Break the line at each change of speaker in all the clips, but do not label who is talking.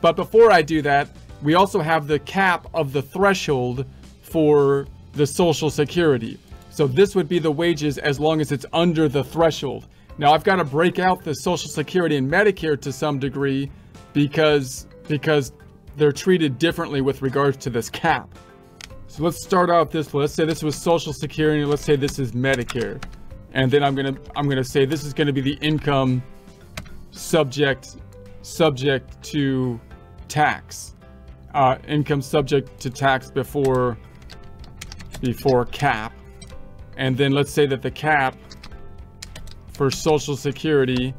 But before I do that, we also have the cap of the threshold for the Social Security. So this would be the wages as long as it's under the threshold. Now I've got to break out the Social Security and Medicare to some degree because because they're treated differently with regards to this cap. So let's start out this. Let's say this was Social Security. Let's say this is Medicare. And then I'm gonna I'm gonna say this is gonna be the income subject subject to tax. Uh, income subject to tax before before cap. And then let's say that the cap for Social Security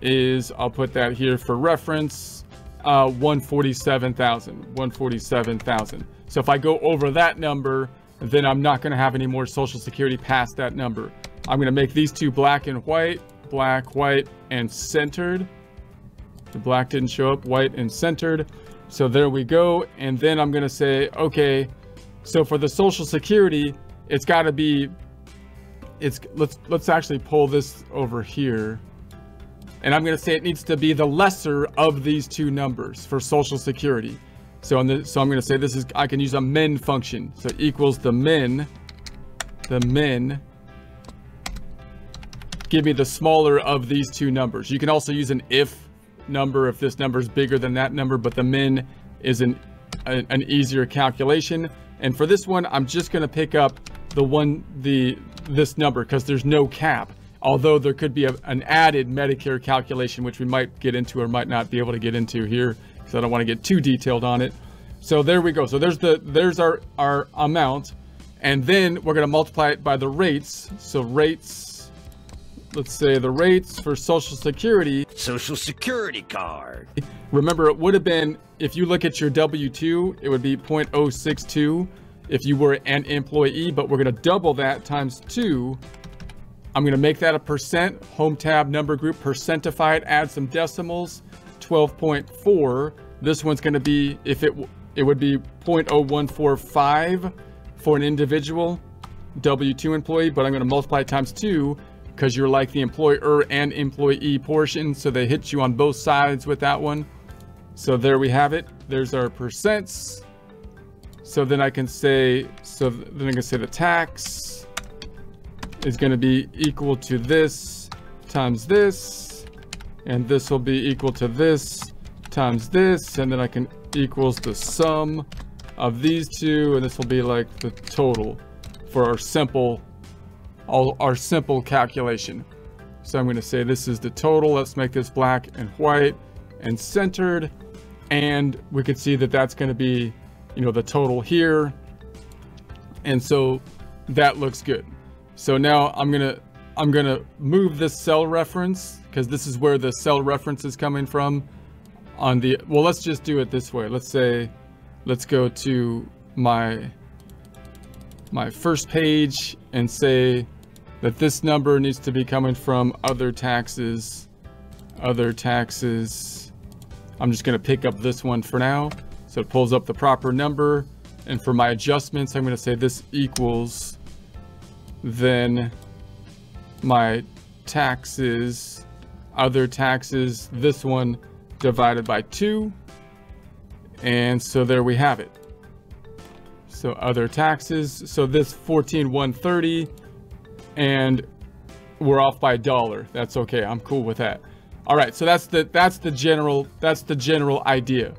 is, I'll put that here for reference, uh, 147,000, 147,000. So if I go over that number, then I'm not going to have any more Social Security past that number. I'm going to make these two black and white, black, white, and centered. The black didn't show up, white and centered. So there we go. And then I'm going to say, okay, so for the Social Security, it's got to be, it's, let's, let's actually pull this over here. And I'm going to say it needs to be the lesser of these two numbers for Social Security. So, the, so I'm going to say this is, I can use a min function. So equals the min, the min, give me the smaller of these two numbers. You can also use an if number if this number is bigger than that number, but the min is an, a, an easier calculation. And for this one, I'm just going to pick up the one, the this number because there's no cap. Although there could be a, an added Medicare calculation, which we might get into or might not be able to get into here because I don't want to get too detailed on it. So there we go. So there's the there's our our amount, and then we're going to multiply it by the rates. So rates, let's say the rates for Social Security.
Social Security card.
Remember, it would have been if you look at your W2, it would be 0.062 if you were an employee, but we're going to double that times two. I'm going to make that a percent, home tab number group, percentify it, add some decimals, 12.4. This one's going to be, if it, it would be 0.0145 for an individual W2 employee, but I'm going to multiply it times two because you're like the employer and employee portion. So they hit you on both sides with that one. So there we have it. There's our percents. So then I can say, so then I can say the tax is going to be equal to this times this, and this will be equal to this times this, and then I can equals the sum of these two, and this will be like the total for our simple, our simple calculation. So I'm going to say this is the total. Let's make this black and white and centered, and we can see that that's going to be, you know, the total here, and so that looks good. So now I'm gonna I'm gonna move this cell reference because this is where the cell reference is coming from on the well let's just do it this way let's say let's go to my my first page and say that this number needs to be coming from other taxes other taxes I'm just gonna pick up this one for now so it pulls up the proper number and for my adjustments I'm gonna say this equals then my taxes, other taxes, this one divided by 2. And so there we have it. So other taxes, so this 14,130 and we're off by a dollar. That's okay. I'm cool with that. All right, so that's the that's the general that's the general idea.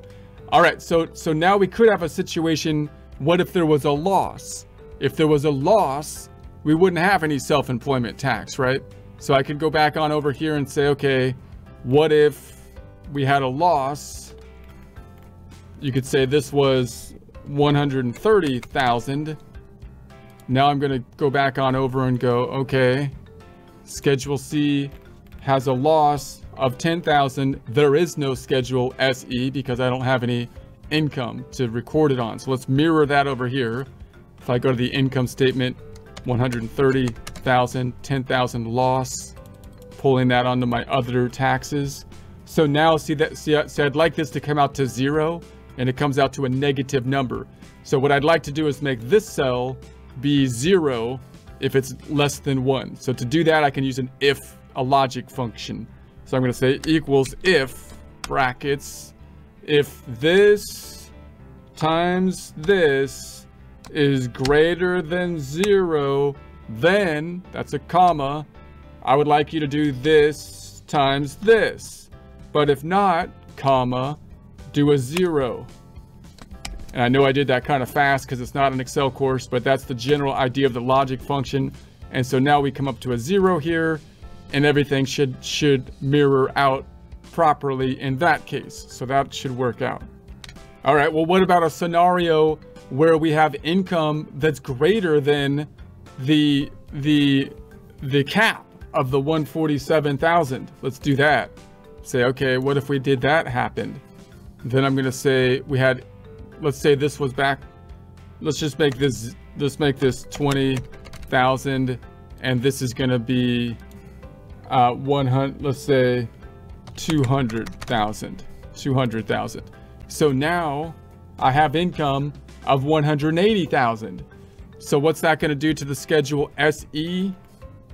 All right, so so now we could have a situation what if there was a loss? If there was a loss, we wouldn't have any self-employment tax, right? So I could go back on over here and say, okay, what if we had a loss? You could say this was 130,000. Now I'm going to go back on over and go, okay, Schedule C has a loss of 10,000. There is no Schedule SE because I don't have any income to record it on. So let's mirror that over here. If I go to the income statement, 130,000, 10,000 loss, pulling that onto my other taxes. So now see that, see, see, I'd like this to come out to zero and it comes out to a negative number. So what I'd like to do is make this cell be zero if it's less than one. So to do that, I can use an if, a logic function. So I'm gonna say equals if brackets, if this times this is greater than zero, then that's a comma. I would like you to do this times this. But if not, comma, do a zero. And I know I did that kind of fast because it's not an Excel course, but that's the general idea of the logic function. And so now we come up to a zero here and everything should should mirror out properly in that case. So that should work out. All right, well, what about a scenario where we have income that's greater than the the the cap of the 147,000? Let's do that. Say, okay, what if we did that happen? Then I'm gonna say we had, let's say this was back, let's just make this, let's make this 20,000 and this is gonna be uh, 100, let's say 200,000, 200,000. So now I have income of 180,000. So what's that going to do to the schedule SE?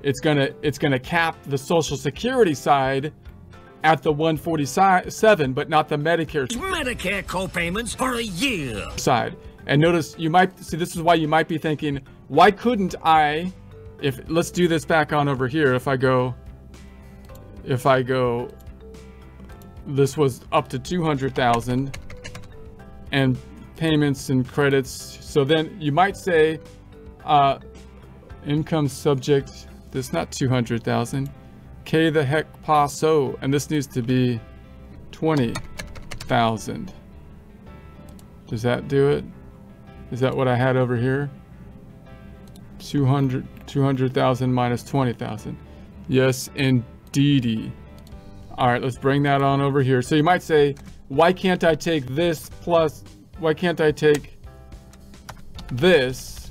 It's going to it's going to cap the social security side at the 147 but not the Medicare
Medicare copayments for a year
side. And notice you might see this is why you might be thinking why couldn't I if let's do this back on over here if I go if I go this was up to 200,000 and payments and credits. So then you might say uh, income subject, this not 200,000. K the heck paso, and this needs to be 20,000. Does that do it? Is that what I had over here? 200, 200,000 minus 20,000. Yes, indeedy. All right, let's bring that on over here. So you might say, why can't I take this plus, why can't I take this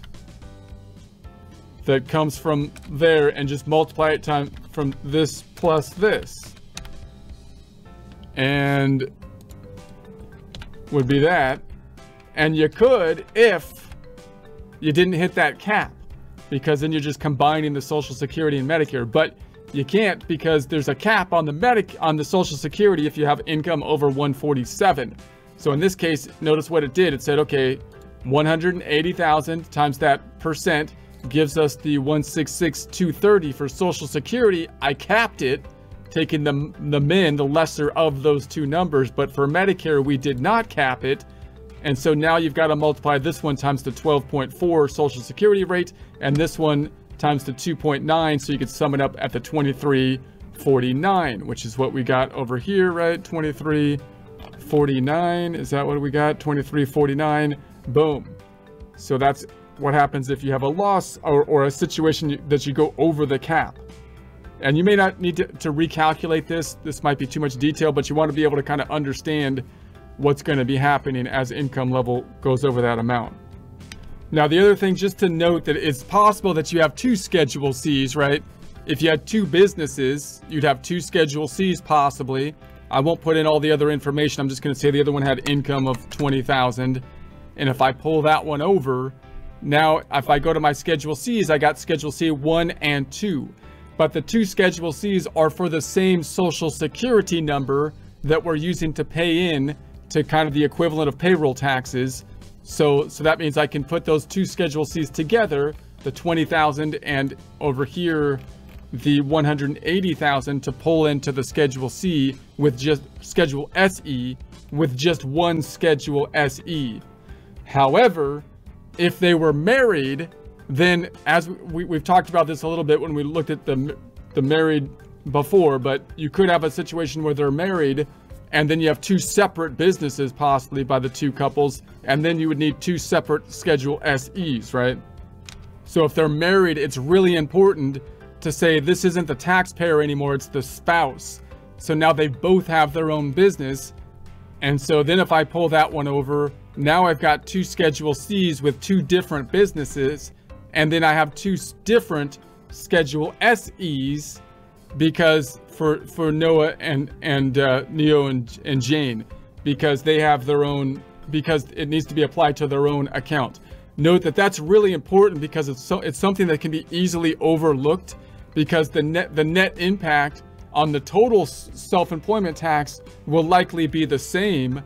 that comes from there and just multiply it time from this plus this? And would be that. And you could if you didn't hit that cap because then you're just combining the Social Security and Medicare. But you can't because there's a cap on the medic on the social security if you have income over 147 so in this case notice what it did it said okay 180,000 times that percent gives us the 166,230 for social security. I capped it taking the the min the lesser of those two numbers but for medicare we did not cap it. And so now you've got to multiply this one times the 12.4 social security rate and this one times the 2.9 so you could sum it up at the 2349 which is what we got over here right? 2349 is that what we got? 2349 boom. So that's what happens if you have a loss or, or a situation that you go over the cap and you may not need to, to recalculate this this might be too much detail but you want to be able to kind of understand what's going to be happening as income level goes over that amount now, the other thing, just to note that it's possible that you have two Schedule Cs, right? If you had two businesses, you'd have two Schedule Cs possibly. I won't put in all the other information. I'm just going to say the other one had income of 20,000. And if I pull that one over, now if I go to my Schedule Cs, I got Schedule C 1 and 2. But the two Schedule Cs are for the same Social Security number that we're using to pay in to kind of the equivalent of payroll taxes. So, so that means I can put those two Schedule Cs together, the 20,000 and over here, the 180,000 to pull into the Schedule C with just Schedule SE with just one Schedule SE. However, if they were married, then as we, we've talked about this a little bit when we looked at the, the married before, but you could have a situation where they're married and then you have two separate businesses possibly by the two couples, and then you would need two separate Schedule SEs, right? So if they're married, it's really important to say this isn't the taxpayer anymore, it's the spouse. So now they both have their own business. And so then if I pull that one over, now I've got two Schedule Cs with two different businesses, and then I have two different Schedule SEs because for for Noah and and uh, Neo and and Jane because they have their own because it needs to be applied to their own account. Note that that's really important because it's so it's something that can be easily overlooked because the net the net impact on the total self-employment tax will likely be the same